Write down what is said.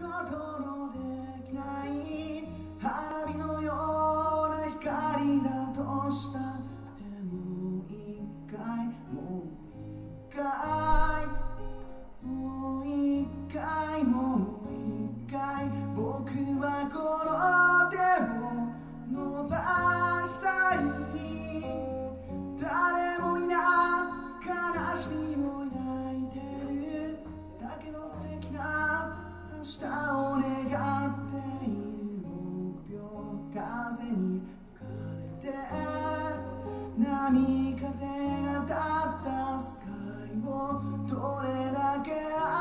কথা 波風が立ったスカイをどれだけ愛